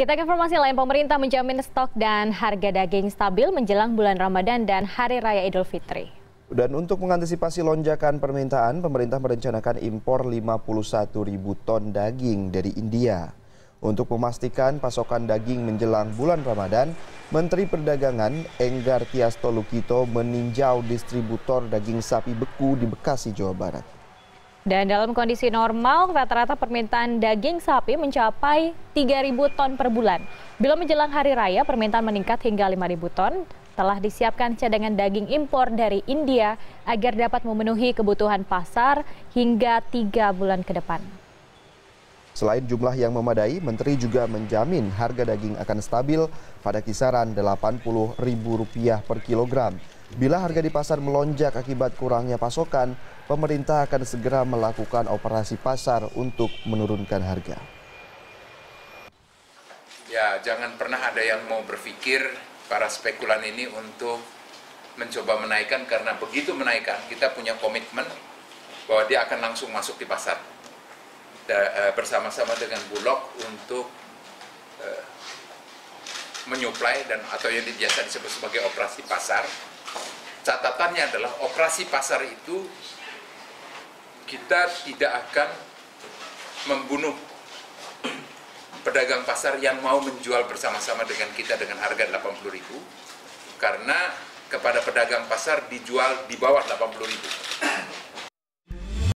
Kita ke informasi lain, pemerintah menjamin stok dan harga daging stabil menjelang bulan Ramadan dan Hari Raya Idul Fitri. Dan untuk mengantisipasi lonjakan permintaan, pemerintah merencanakan impor 51 ribu ton daging dari India. Untuk memastikan pasokan daging menjelang bulan Ramadan, Menteri Perdagangan Enggar Tiasto Lukito meninjau distributor daging sapi beku di Bekasi, Jawa Barat. Dan dalam kondisi normal, rata-rata permintaan daging sapi mencapai 3.000 ton per bulan. Bila menjelang hari raya, permintaan meningkat hingga 5.000 ton. Telah disiapkan cadangan daging impor dari India agar dapat memenuhi kebutuhan pasar hingga tiga bulan ke depan. Selain jumlah yang memadai, Menteri juga menjamin harga daging akan stabil pada kisaran Rp80.000 per kilogram. Bila harga di pasar melonjak akibat kurangnya pasokan, pemerintah akan segera melakukan operasi pasar untuk menurunkan harga. Ya, jangan pernah ada yang mau berpikir para spekulan ini untuk mencoba menaikkan karena begitu menaikkan kita punya komitmen bahwa dia akan langsung masuk di pasar eh, bersama-sama dengan Bulog untuk uh, menyuplai dan atau yang biasa disebut sebagai operasi pasar. Catatannya adalah operasi pasar itu kita tidak akan membunuh pedagang pasar yang mau menjual bersama-sama dengan kita dengan harga 80.000 karena kepada pedagang pasar dijual di bawah 80.000